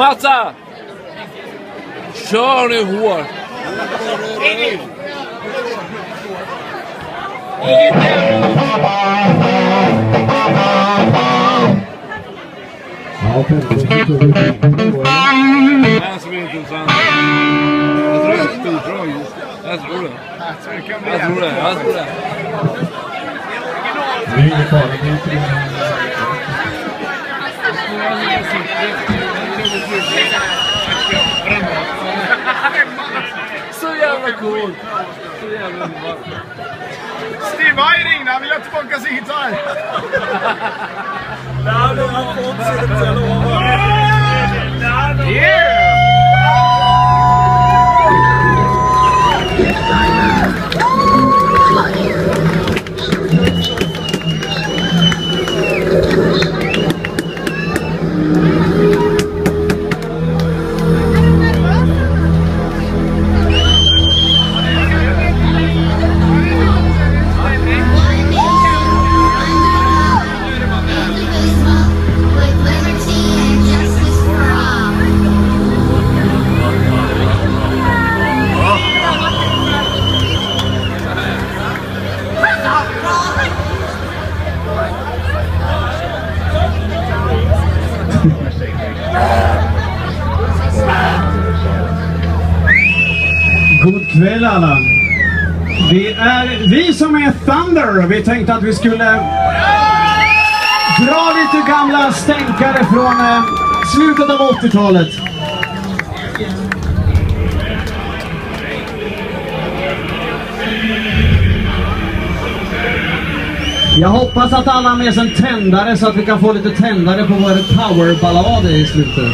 Massa! Kör nu hårt! Ja, 15 sekunder. Det här ska bli intressant. Jag tror det är skitbra just Jag tror det. Jag tror det. Jag tror det. Det är ingen fara. Så jävla cool! Så jävla underbart. Steve Vai ringde, han vill ha tillbaka sin gitarr. Nej, han har fått jag lovar. Thunder. Vi tänkte att vi skulle dra lite gamla stänkare från eh, slutet av 80-talet. Jag hoppas att alla har med sig en tändare så att vi kan få lite tändare på vår powerballad i slutet.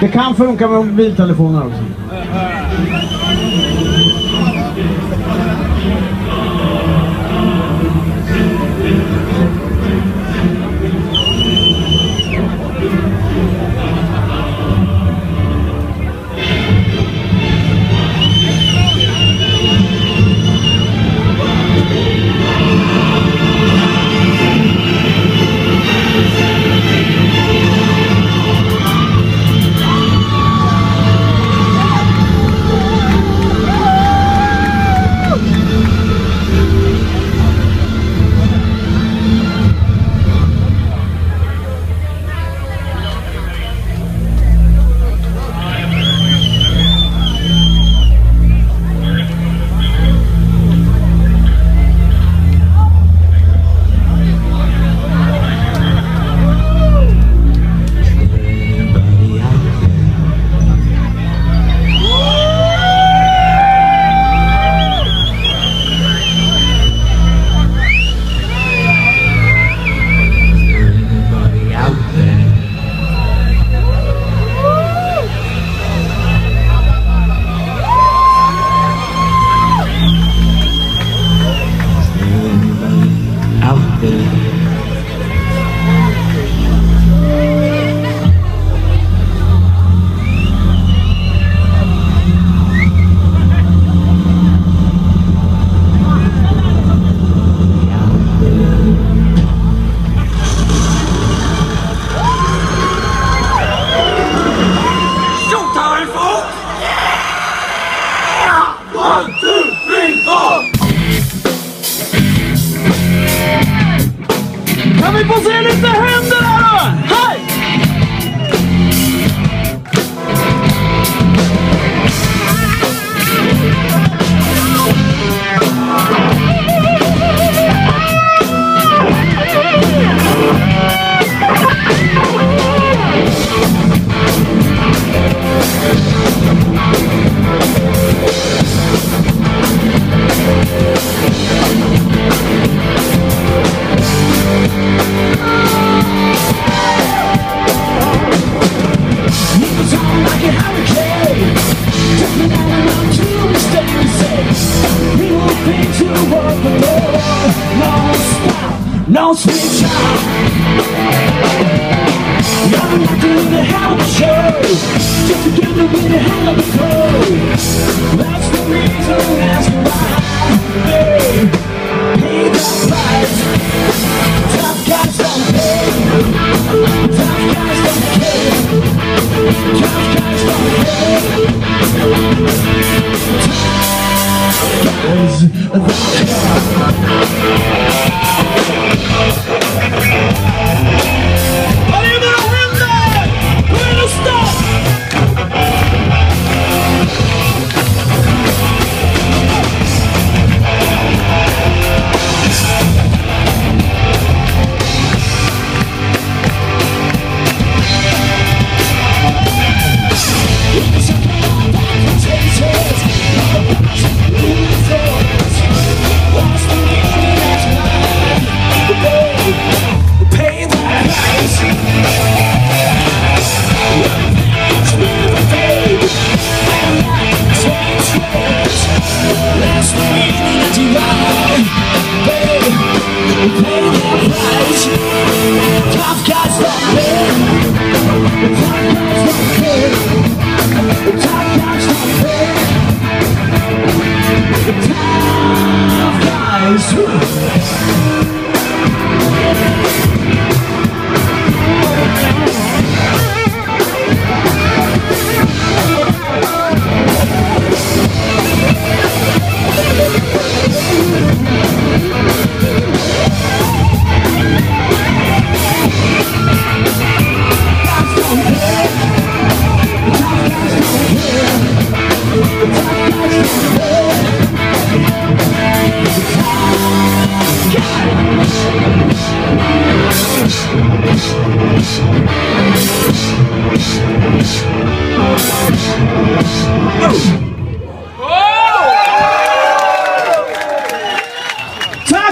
Det kan funka med mobiltelefoner också.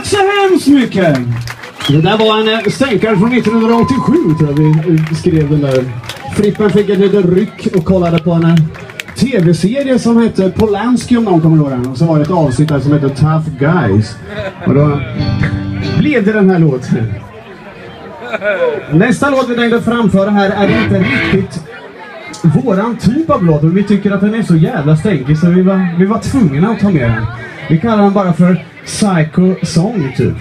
Tack så hemskt mycket! Det där var en eh, stänkare från 1987 tror jag vi eh, skrev den där. Frippen fick ett litet ryck och kollade på en eh, tv-serie som hette Polanski om någon kommer ihåg den. Och så var det ett avsnitt där som hette Tough Guys. Och då blev det den här låten. Nästa låt vi tänkte framföra här är inte riktigt våran typ av låt. Men vi tycker att den är så jävla stänkig så vi var, vi var tvungna att ta med den. Vi kallar den bara för Psycho Song typ.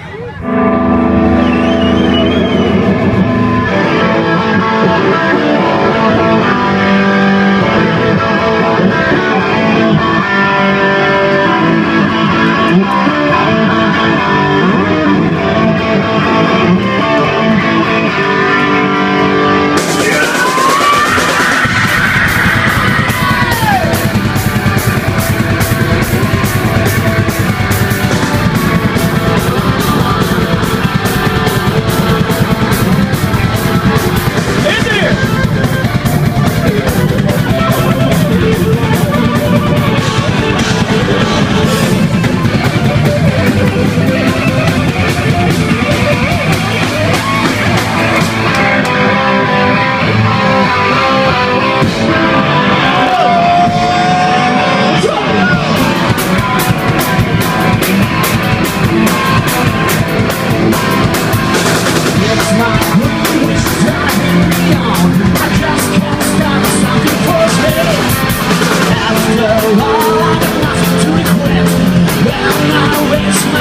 Stop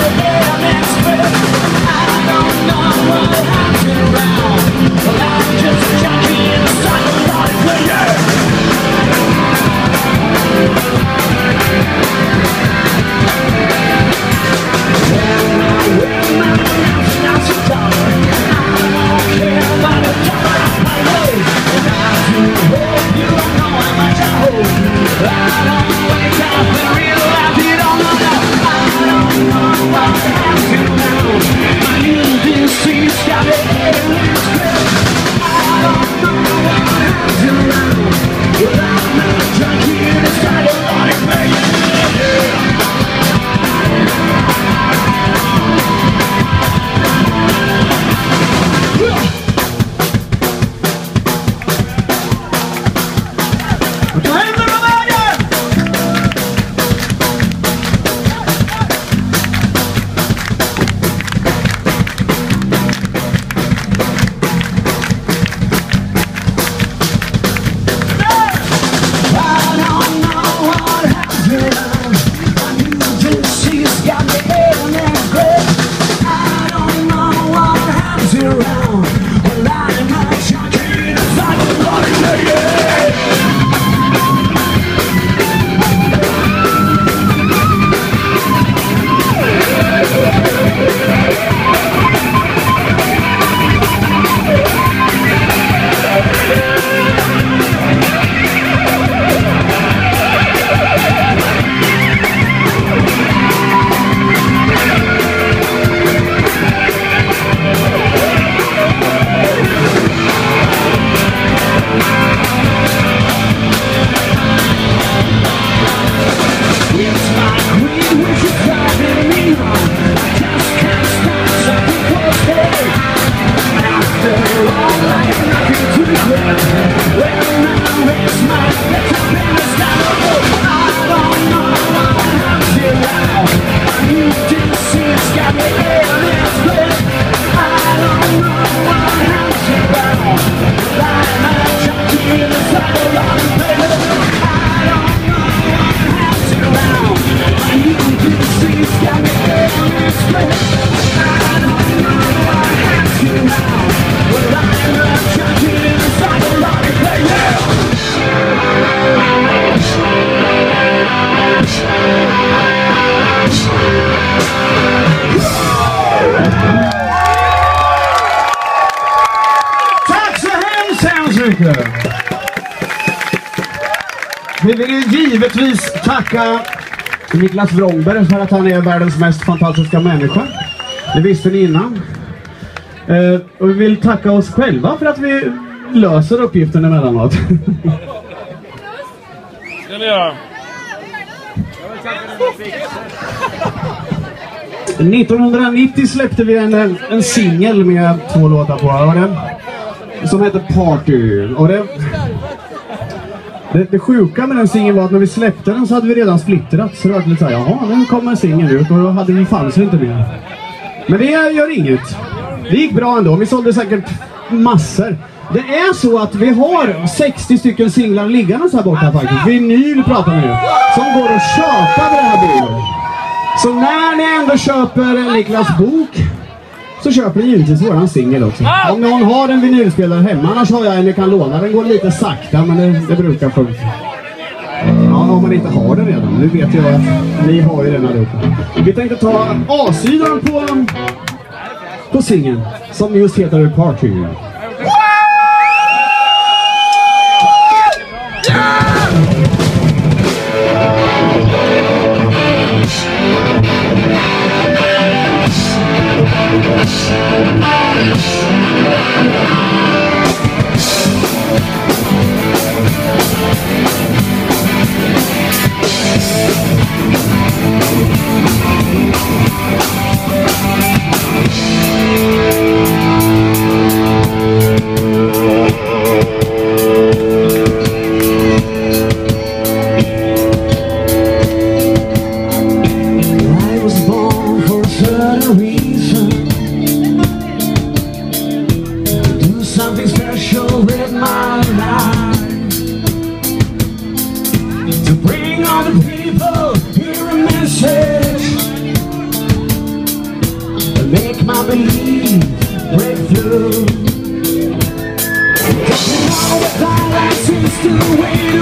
it, I'm mycket. Vi vill ju givetvis tacka Niklas Wrångberg för att han är världens mest fantastiska människa. Det visste ni innan. Eh, och vi vill tacka oss själva för att vi löser uppgiften emellanåt. ska ni göra. 1990 släppte vi en, en singel med två låtar på. Var det? Som hette Party. Och det, det, det sjuka med den singeln var att när vi släppte den så hade vi redan splittrat. Så det var lite såhär, jaha nu kommer singeln ut och då hade vi fanns inte mer. Men det gör inget. Det gick bra ändå. Vi sålde säkert massor. Det är så att vi har 60 stycken singlar liggandes här borta faktiskt. Vinyl pratar vi nu. Som går att köpa vid det här bordet. Så när ni ändå köper Niklas bok så köper ni givetvis våran singel också. Om någon har en vinylspelare hemma, annars har jag en ni kan låna. Den går lite sakta men det, det brukar funka. Ja, om man inte har den redan. Nu vet jag att ni har ju den allihopa. Vi tänkte ta A-sidan på, på singeln som just heter Party. Música to wait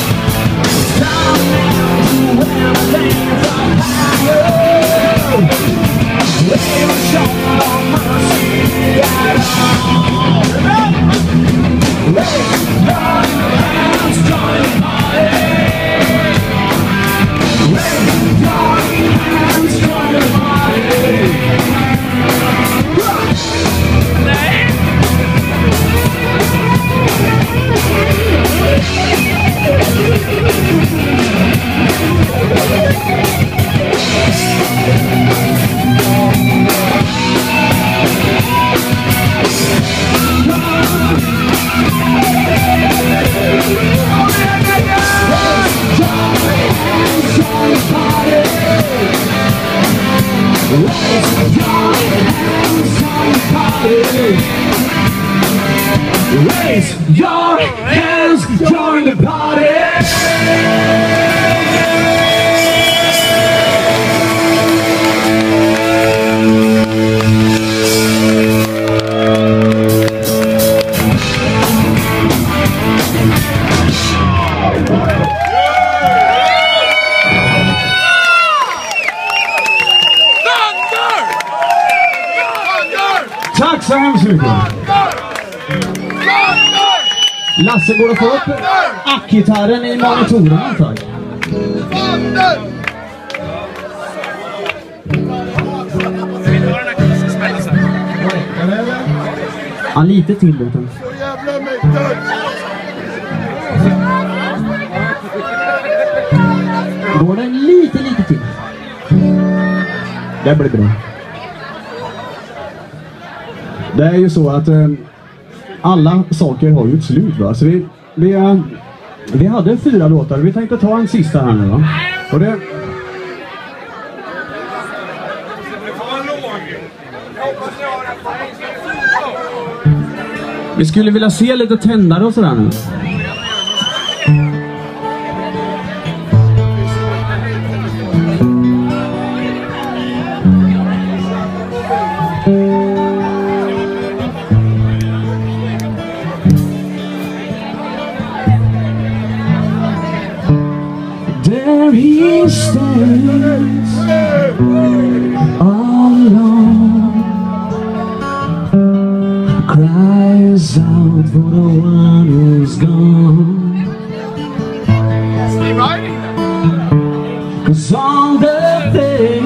Yeah. Hemskt mycket. Lasse, går det att få upp ackgitarren i monitorerna tack? Ja, lite till då. du. Jävla mäktigt! Går den lite, lite till? Det blir bra. Det är ju så att eh, alla saker har ju ett slut va. Så vi, vi, eh, vi hade fyra låtar. Vi tänkte ta en sista här nu va. Och det, vi skulle vilja se lite tändare och sådär nu. There he stands all alone. Cries out for the one who's gone. Cause all the things